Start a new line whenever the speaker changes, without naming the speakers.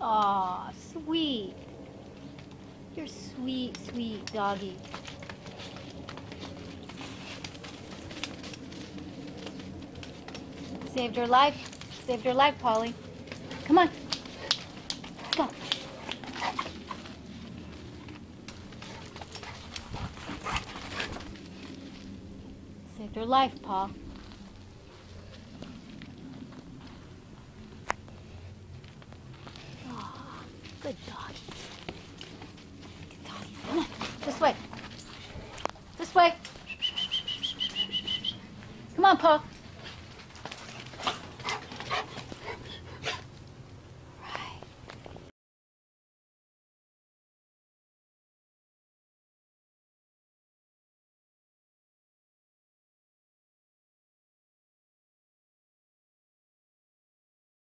Aw, sweet. You're sweet, sweet doggy. Saved her life. Saved her life, Polly. Come on. Let's go. Saved her life, Paul. Aw, good doggy. Good doggy. Come on. This way. This way. Come on, Paul.